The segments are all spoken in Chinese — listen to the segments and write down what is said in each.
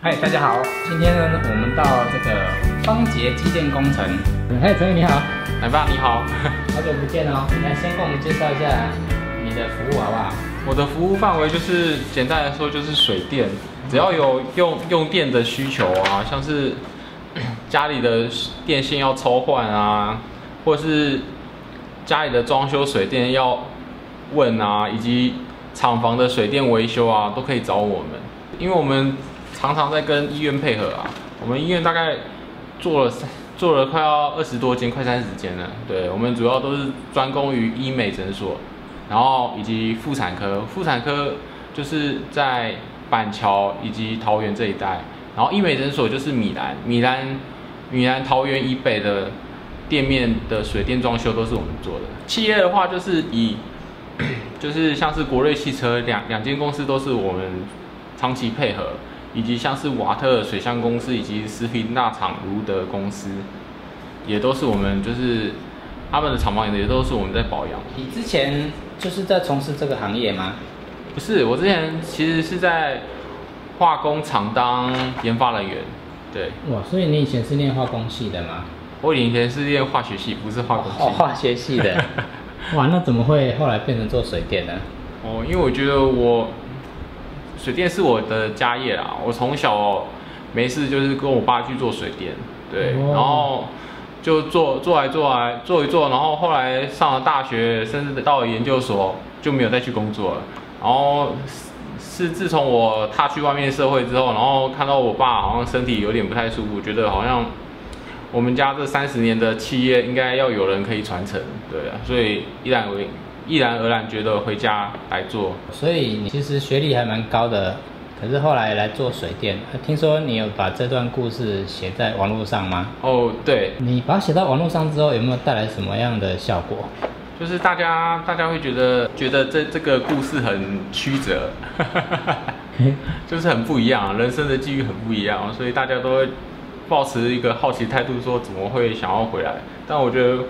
嗨，大家好，今天呢，我们到这个方杰机电工程。嗨，陈宇你好，来吧，你好，好久不见哦。来，先跟我们介绍一下你的服务好不好？我的服务范围就是简单来说就是水电，只要有用用电的需求啊，像是 家里的电线要抽换啊，或是家里的装修水电要问啊，以及厂房的水电维修啊，都可以找我们，因为我们。常常在跟医院配合啊，我们医院大概做了三做了快要二十多间，快三十间了。对我们主要都是专攻于医美诊所，然后以及妇产科。妇产科就是在板桥以及桃园这一带，然后医美诊所就是米兰、米兰、米兰桃园以北的店面的水电装修都是我们做的。企业的话就是以就是像是国瑞汽车两两间公司都是我们长期配合。以及像是瓦特水箱公司以及食品大厂卢德公司，也都是我们就是他们的厂房也都是我们在保养。你之前就是在从事这个行业吗？不是，我之前其实是在化工厂当研发人员。对。哇，所以你以前是念化工系的吗？我以前是念化学系，不是化工系。化学系的。哇，那怎么会后来变成做水电呢？哦，因为我觉得我。水电是我的家业啦，我从小没事就是跟我爸去做水电，对，然后就做做来做来做一做，然后后来上了大学，甚至到了研究所就没有再去工作了。然后是自从我踏去外面社会之后，然后看到我爸好像身体有点不太舒服，觉得好像我们家这三十年的企业应该要有人可以传承，对啊，所以依然为。毅然而然觉得回家来做，所以你其实学历还蛮高的，可是后来来做水电。听说你有把这段故事写在网络上吗？哦，对。你把它写到网络上之后，有没有带来什么样的效果？就是大家大家会觉得觉得这这个故事很曲折，就是很不一样，人生的际遇很不一样，所以大家都会保持一个好奇态度，说怎么会想要回来？但我觉得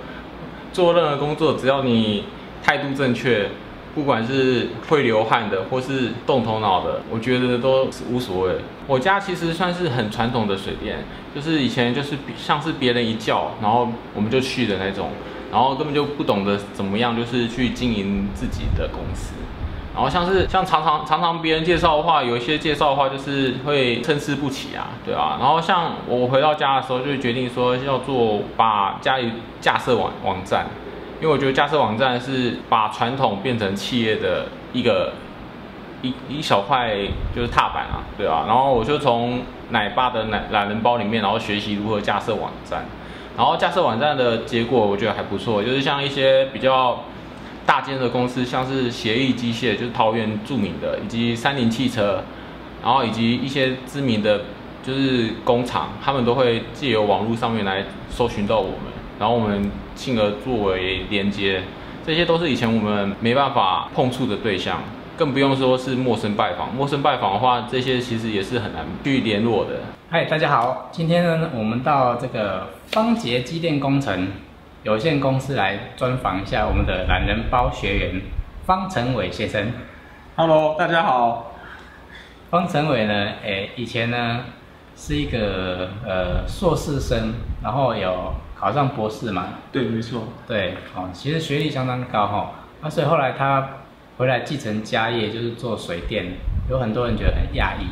做任何工作，只要你态度正确，不管是会流汗的，或是动头脑的，我觉得都是无所谓。我家其实算是很传统的水电，就是以前就是像是别人一叫，然后我们就去的那种，然后根本就不懂得怎么样，就是去经营自己的公司。然后像是像常常常常别人介绍的话，有一些介绍的话就是会参差不齐啊，对啊。然后像我回到家的时候，就决定说要做把家里架设网网站。因为我觉得架设网站是把传统变成企业的一个一一小块就是踏板啊，对啊。然后我就从奶爸的奶懒人包里面，然后学习如何架设网站。然后架设网站的结果我觉得还不错，就是像一些比较大间的公司，像是协议机械，就是桃园著名的，以及三菱汽车，然后以及一些知名的就是工厂，他们都会借由网络上面来搜寻到我们。然后我们进而作为连接，这些都是以前我们没办法碰触的对象，更不用说是陌生拜访。陌生拜访的话，这些其实也是很难去联络的。嗨，大家好，今天呢，我们到这个方杰机电工程有限公司来专访一下我们的懒人包学员方成伟先生。Hello，大家好。方成伟呢，诶，以前呢是一个呃硕士生，然后有。考上博士嘛？对，没错。对，哦，其实学历相当高哈。那所以后来他回来继承家业，就是做水电。有很多人觉得很讶异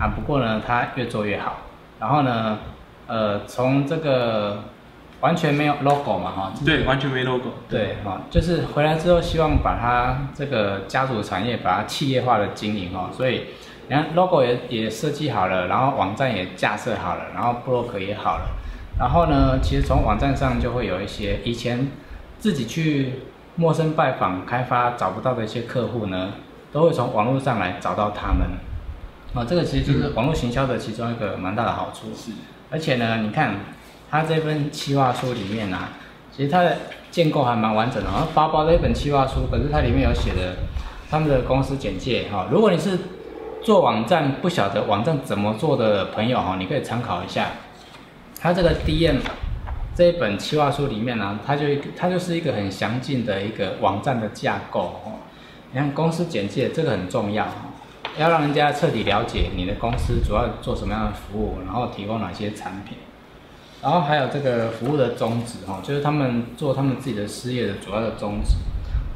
啊。不过呢，他越做越好。然后呢，呃，从这个完全没有 logo 嘛，哈。对，完全没 logo。对，哈，就是回来之后希望把他这个家族产业把它企业化的经营哦。所以你看 logo 也也设计好了，然后网站也架设好了，然后 blog 也好了。然后呢，其实从网站上就会有一些以前自己去陌生拜访开发找不到的一些客户呢，都会从网络上来找到他们。啊，这个其实就是网络行销的其中一个蛮大的好处。是。而且呢，你看他这份企划书里面啊，其实它的建构还蛮完整的，好像薄薄的一本企划书，可是它里面有写的他们的公司简介哈。如果你是做网站不晓得网站怎么做的朋友哈，你可以参考一下。它这个 DM 这一本企划书里面呢，它就它就是一个很详尽的一个网站的架构哦。你看公司简介这个很重要，要让人家彻底了解你的公司主要做什么样的服务，然后提供哪些产品，然后还有这个服务的宗旨哦，就是他们做他们自己的事业的主要的宗旨，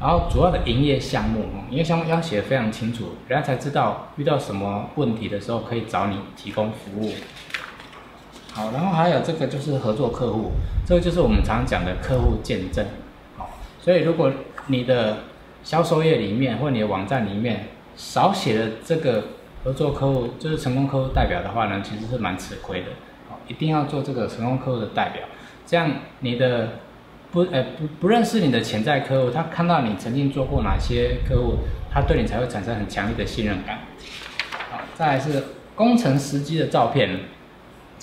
然后主要的营业项目哦，营业项目要写的非常清楚，人家才知道遇到什么问题的时候可以找你提供服务。好，然后还有这个就是合作客户，这个就是我们常讲的客户见证。好，所以如果你的销售页里面或你的网站里面少写了这个合作客户，就是成功客户代表的话呢，其实是蛮吃亏的。好，一定要做这个成功客户的代表，这样你的不呃不不认识你的潜在客户，他看到你曾经做过哪些客户，他对你才会产生很强烈的信任感。好，再来是工程时机的照片。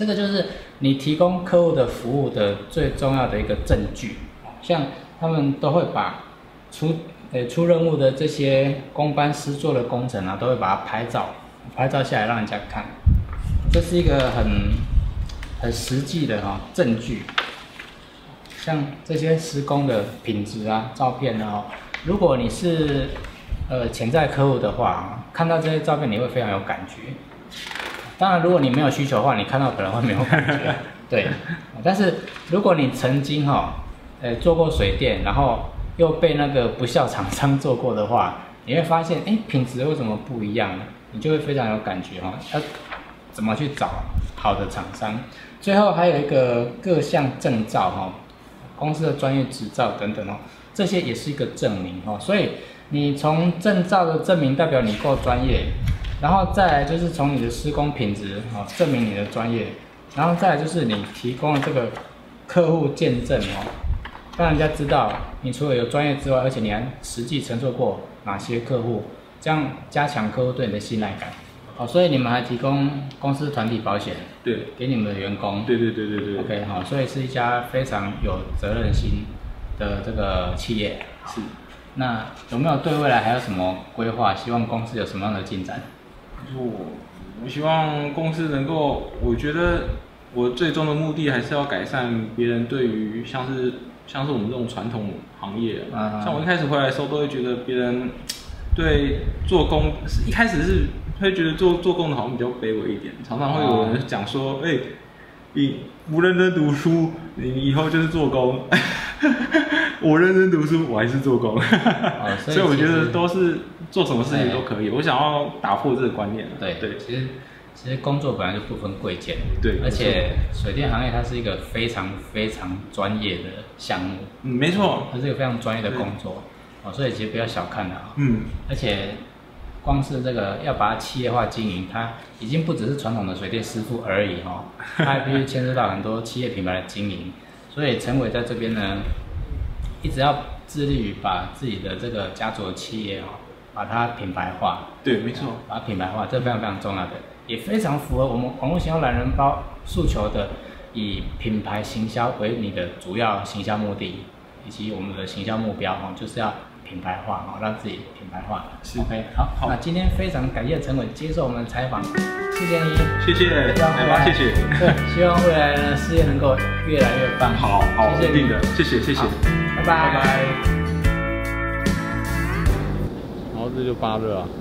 这个就是你提供客户的服务的最重要的一个证据，像他们都会把出呃出任务的这些工班师做的工程啊，都会把它拍照，拍照下来让人家看，这是一个很很实际的哈证据。像这些施工的品质啊，照片啊，如果你是呃潜在客户的话，看到这些照片你会非常有感觉。当然，如果你没有需求的话，你看到可能会没有感觉。对，但是如果你曾经哈，呃，做过水电，然后又被那个不孝厂商做过的话，你会发现，哎，品质为什么不一样？你就会非常有感觉哈。要怎么去找好的厂商？最后还有一个各项证照哈，公司的专业执照等等哦，这些也是一个证明哦。所以你从证照的证明代表你够专业。然后再来就是从你的施工品质哦，证明你的专业，然后再来就是你提供的这个客户见证哦，让人家知道你除了有专业之外，而且你还实际承受过哪些客户，这样加强客户对你的信赖感。哦，所以你们还提供公司团体保险，对，给你们的员工。对对对对对。OK，好，所以是一家非常有责任心的这个企业。是。那有没有对未来还有什么规划？希望公司有什么样的进展？我我希望公司能够，我觉得我最终的目的还是要改善别人对于像是像是我们这种传统行业，像我一开始回来的时候，都会觉得别人对做工一开始是会觉得做做工的好像比较卑微一点，常常会有人讲说，哎，你不认真读书，你以后就是做工。我认真读书，我还是做工，所以我觉得都是做什么事情都可以。我想要打破这个观念。对对，其实其实工作本来就不分贵贱。对，而且水电行业它是一个非常非常专业的项目。嗯，没错，它是一个非常专业的工作。哦，所以其实不要小看它。嗯，而且光是这个要把它企业化经营，它已经不只是传统的水电师傅而已哦，它还必须牵涉到很多企业品牌的经营。所以陈伟在这边呢。一直要致力于把自己的这个家族企业哦，把它品牌化。对，没错，把它品牌化，这非常非常重要的，也非常符合我们网络行销懒人包诉求的，以品牌行销为你的主要行销目的，以及我们的行销目标哦，就是要品牌化哦，让自己品牌化。OK，好，那今天非常感谢陈伟接受我们的采访，谢谢你，谢谢，来吧，谢谢，对，希望未来的事业能够越来越棒。好好，一定的，谢谢，谢谢。拜拜。然后这就发热啊。